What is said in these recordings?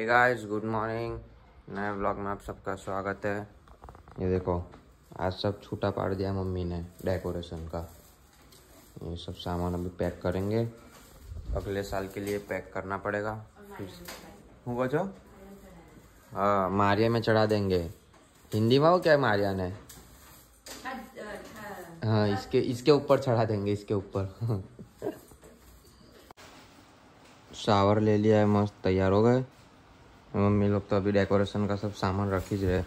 हे guys good morning नए blog में आप सबका स्वागत है। ये देखो, आज सब छूटा पाड़ दिया मम्मी ने डेकोरेशन का। ये सब सामान अभी पैक करेंगे। अगले साल के लिए पैक करना पड़ेगा। हूँ बचो हाँ मारिया में चढ़ा देंगे। हिंदी में हो क्या मारिया ने? हाँ इसके इसके ऊपर चढ़ा देंगे, इसके ऊपर। शावर ले लिया है, मस्त तैयार हो गए। मम्मी लोग तो अभी डेकोरेशन का सब सामान रख ही। रहे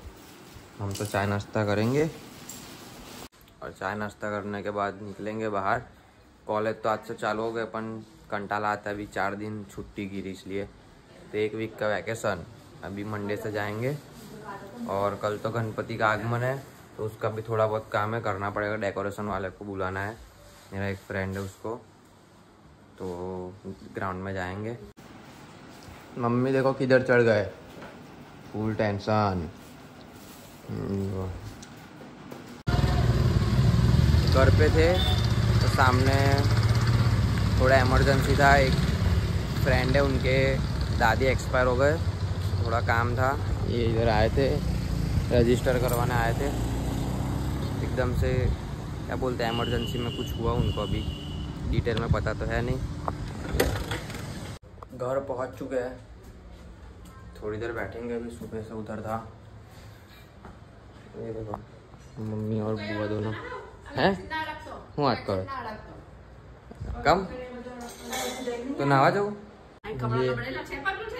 हम तो चाय नाश्ता करेंगे। और चाय नाश्ता करने के बाद निकलेंगे बाहर। कॉलेज तो आज से चालू हो गए, अपन कंटाला आता है अभी चार दिन छुट्टी गिरी इसलिए। तो एक वीक का वैकेशन अभी मंडे से जाएँगे। और कल तो गणपति का आगमन है तो उसका भी थोड़ा बहुत काम है, करना पड़ेगा। डेकोरेशन वाले को बुलाना है। मेरा एक फ्रेंड है उसको। तो ग्राउंड में जाएँगे। मम्मी देखो किधर चढ़ गए। Full tension. घर पे थे तो सामने थोड़ा इमरजेंसी था, एक फ्रेंड है उनके, दादी एक्सपायर हो गए, थोड़ा काम था, ये इधर आए थे रजिस्टर करवाने आए थे। एकदम से, क्या बोलते हैं इमरजेंसी में कुछ हुआ उनको अभी डिटेल में पता तो है नहीं। घर पहुँच चुके हैं। थोड़ी देर बैठेंगे अभी, सुबह से उधर था। ये देखो, मम्मी और बुआ दोनों। हैं? हूँ आज करो कम? तो नहा जाओ ये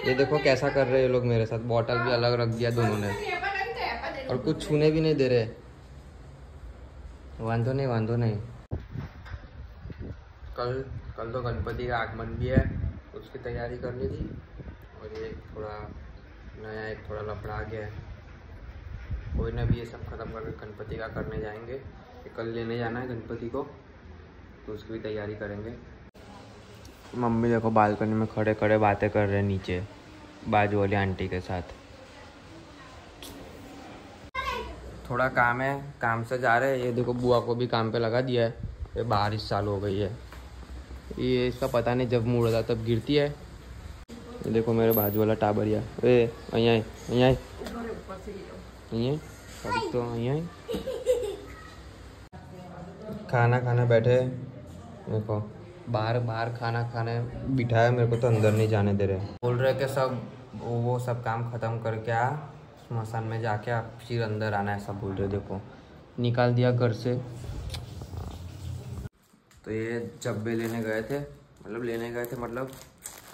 ये देखो कैसा कर रहे हैं ये लोग मेरे साथ। बॉटल भी अलग रख दिया दोनों ने। और कुछ छूने भी नहीं दे रहे। वांधो नहीं वांधो नहीं। कल कल तो गणपति का आगमन भी है। उसकी तैयारी करनी थी और ये थोड़ा नया, एक थोड़ा लफड़ा आ गया है। कोई ना भी ये सब खत्म करके गणपति का करने जाएँगे। कल लेने जाना है गणपति को तो उसकी भी तैयारी करेंगे। मम्मी देखो, बालकनी में खड़े खड़े बातें कर रहे हैं नीचे, बाजू वाली आंटी के साथ। थोड़ा काम है, काम से जा रहे हैं। ये देखो, बुआ को भी काम पे लगा दिया है। ये बारिश चालू हो गई है। ये इसका पता नहीं जब मुड़ होता तब गिरती है ये देखो मेरे बाजू वाला टाबरिया ए અહીંયા અહીંયા અહીંયા अब तो અહીંયા खाना खाने बैठे देखो बाहर बाहर खाना खाने बिठाया मेरे को तो अंदर नहीं जाने दे रहे बोल रहे कि सब वो वो सब काम खत्म करके आ स्मशान में जाके आप फिर अंदर आना है सब बोल रहे देखो निकाल दिया घर से तो ये जब भी लेने गए थे मतलब लेने गए थे मतलब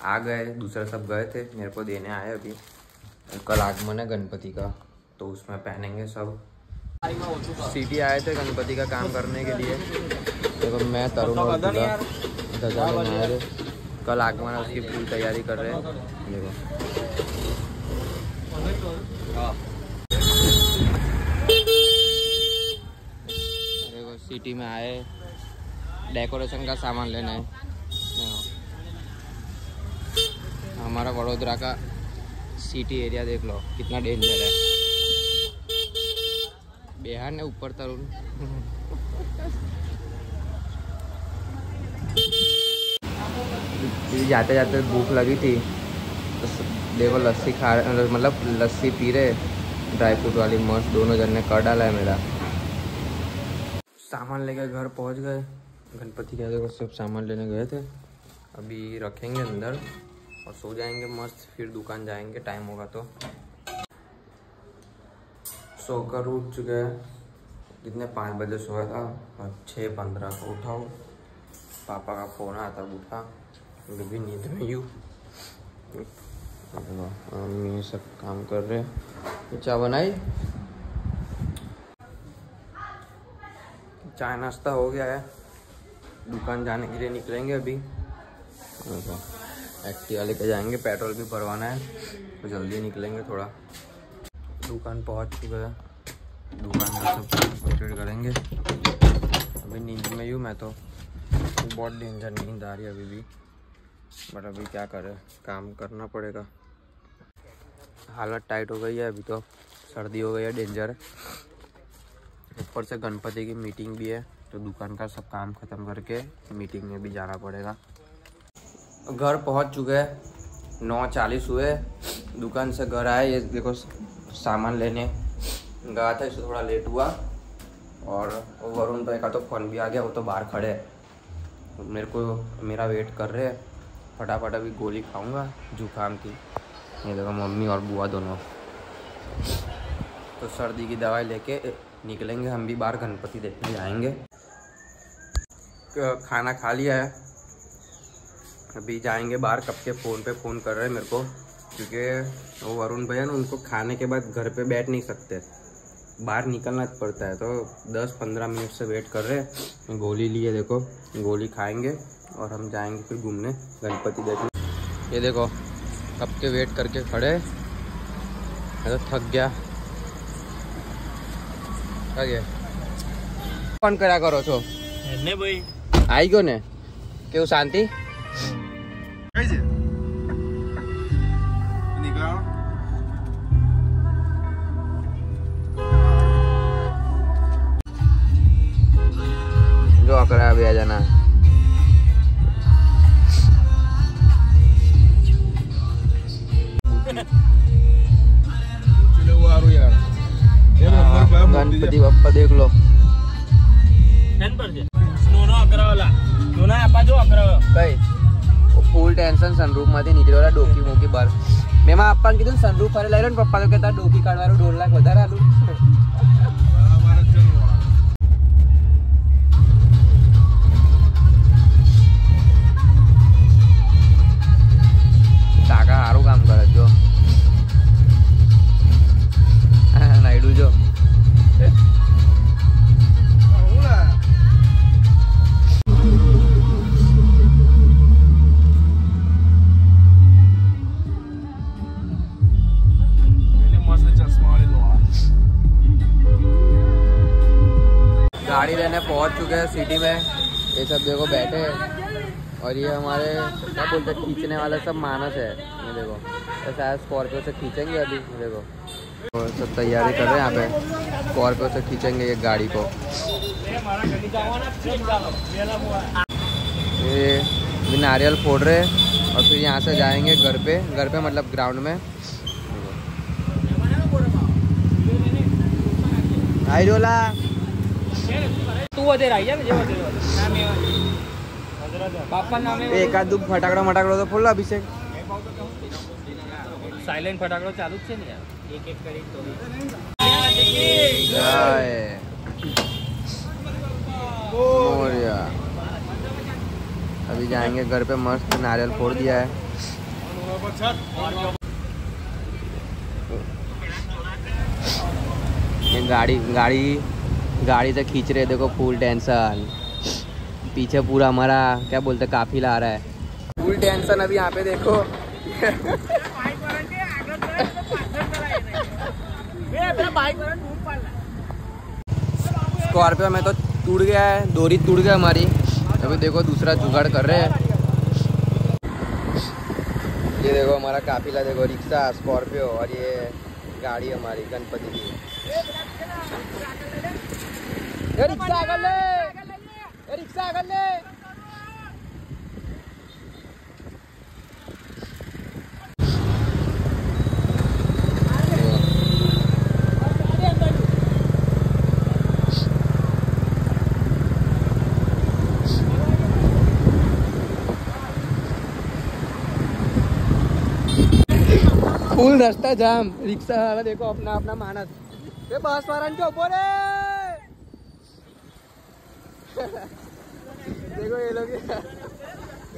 आ गए, दूसरे सब गए थे, मेरे को देने आए अभी। कल आगमन है गणपति का तो उसमें पहनेंगे सब। सिटी आए थे गणपति का काम करने के लिए। देखो तो मैं तरुण और कल आगमन है उसकी पूरी तैयारी कर रहे हैं। देखो, सिटी में आए। डेकोरेशन का सामान लेना है। हमारा वडोदरा का सिटी एरिया देख लो, कितना डेंजर है। बिहार ने ऊपर तरुण। जाते जाते भूख लगी थी तो देखो लस्सी खा रहे मतलब लस्सी पी रहे, ड्राई फ्रूट वाली मस्त, दोनों जन ने कर डाला है मेरा। सामान लेकर घर पहुँच गए। गणपति के देखो सब सामान लेने गए थे। अभी रखेंगे अंदर और सो जाएँगे मस्त, फिर दुकान जाएँगे टाइम होगा तो। सोकर उठ चुके हैं। कितने? पाँच बजे सोया था और छः पंद्रह को उठाओ पापा का फ़ोन आया था, उठा। भी नींद में यूँ मम्मी सब काम कर रहे हैं। चाय बनाई? चाय नाश्ता हो गया है। दुकान जाने के लिए निकलेंगे अभी। एक्टिवा लेके जाएँगे, पेट्रोल भी भरवाना है तो जल्दी निकलेंगे थोड़ा। दुकान पहुँच चुके हैं। दुकान में सब कंप्लीट करेंगे। अभी नींद में यूँ मैं तो। बहुत डेंजर नींद आ रही है अभी भी। बट अभी क्या करें, काम करना पड़ेगा। हालत टाइट हो गई है अभी तो। सर्दी हो गई है डेंजर ऊपर से गणपति की मीटिंग भी है। तो दुकान का सब काम ख़त्म करके मीटिंग में भी जाना पड़ेगा। घर पहुँच चुके हैं। नौ चालीस हुए। दुकान से घर आए। ये देखो, सामान लेने। गया था इससे थोड़ा लेट हुआ। और वरुण भाई का तो फ़ोन भी आ गया, वो तो बाहर खड़े है। मेरे को, मेरा वेट कर रहे हैं। फटाफट अभी गोली खाऊँगा, जुकाम की ये देखो, मम्मी और बुआ दोनों। तो सर्दी की दवाई लेके निकलेंगे। हम भी बाहर गणपति देखने जाएँगे। खाना खा लिया है। अभी जाएँगे बाहर, कब के फ़ोन पे फ़ोन कर रहे हैं मेरे को, क्योंकि वो वरुण भैया ना उनको खाने के बाद घर पे बैठ नहीं सकते। बाहर निकलना पड़ता है तो 10-15 मिनट से वेट कर रहे हैं। गोली लिए देखो, गोली खाएँगे और हम जाएँगे फिर घूमने, गणपति देखने। ये देखो, कब के वेट करके खड़े मैं तो थक गया। कौन करा करो छो भाई। આવી ગયો ને? કેવું શાંતિ? આપવાનું કીધું સનરૂફ ફરે લઈ લો પપ્પા તો કહેતા ડોકી કાઢવાનું દોઢ લાખ વધારે આલું. पहुँच चुके हैं सिटी में। ये सब देखो बैठे। हैं और ये हमारे क्या बोलते हैं, खींचने वाला सब मानस है। ये देखो तो शायद स्कॉर्पियो से खींचेंगे अभी देखो। और सब तैयारी कर रहे हैं यहाँ पे। स्कॉर्पियो से खींचेंगे ये गाड़ी को। ये नारियल फोड़ रहे हैं और फिर यहाँ से जाएँगे घर पे। घर पे मतलब ग्राउंड में। आई डोला तू વધે રાઈ જા જે વધે બાપા નામે એકાદ દુ ફટાકડો મટાકડો તો ફૂલ અભિષેક સાયલેન્ટ ફટાકડો ચાલુ જ છે ને યાર એક એક કરી તો जय मोरिया अभी जाएंगे घर पे मस्त नारियल फोड़ दिया है ये गाड़ी गाड़ी गाड़ी से खींच रहे देखो फुल टेंशन पीछे पूरा हमारा क्या बोलते, काफिला आ रहा है। फुल टेंशन अभी यहाँ पे देखो। स्कॉर्पियो में तो टूट गया है, दोरी टूट गया हमारी। अभी देखो दूसरा जुगाड़ कर रहे हैं। ये देखो हमारा काफिला, देखो रिक्शा स्कॉर्पियो और ये गाड़ी हमारी, गणपति की। रिक्शा ये रिक्शा आगे ले। रास्ता जाम। रिक्शा वाला देखो अपना अपना मानस। बस वाला जो ऊपर देखो ये लोग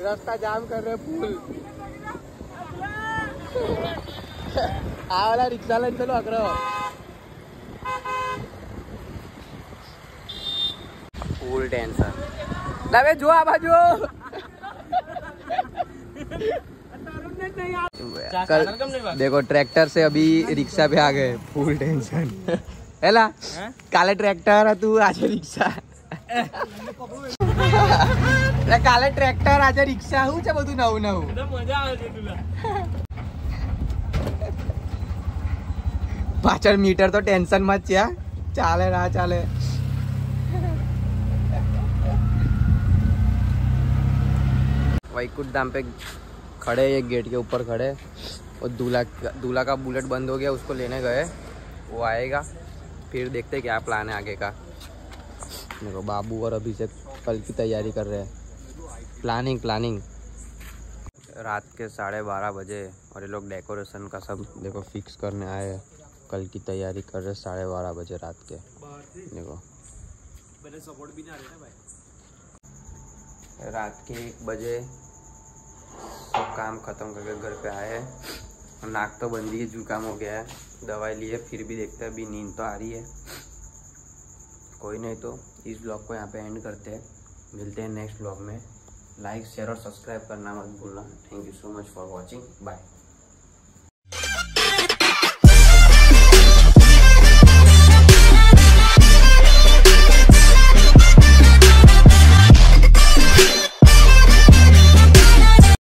रास्ता जाम कर रहे फूल आवाला रिक्शा लाइन चलो अकड़ो फूल डांसर लवे जो आ बाजू कर, देखो ट्रैक्टर से अभी रिक्शा पे आ गए फुल टेंशन है? काले ट्रैक्टर है तू आज रिक्शा। એટલે કાલે ટ્રેક્ટર આજે રિક્ષા શું છે બધું નવું નવું મજા આવે છે તુલા પાછળ મીટર તો ટેન્શન માં જ છે હા. ચાલે ના ચાલે वैकुंठ धाम पे खड़े हैं, ये गेट के ऊपर खड़े और दूल्हा दूल्हा का बुलेट बंद हो गया उसको लेने गए वो आएगा फिर देखते क्या प्लान है आगे का देखो बाबू और अभिषेक कल की तैयारी कर रहे हैं। प्लानिंग प्लानिंग रात के साढ़े बारह बजे और ये लोग डेकोरेशन का सब देखो फिक्स करने आए हैं। कल की तैयारी कर रहे साढ़े बारह बजे रात के। देखो। सपोर्ट भी भाई रात के एक बजे सब काम खत्म करके घर पे आए हैं। नाक तो बंदी है, जुकाम हो गया है। दवाई लिए, फिर भी देखते हैं, अभी नींद तो आ रही है। कोई नहीं तो इस ब्लॉग को यहाँ पे एंड करते हैं। मिलते हैं नेक्स्ट ब्लॉग में। लाइक शेयर और सब्सक्राइब करना मत भूलना। Thank you so much for watching bye